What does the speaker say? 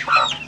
Wow.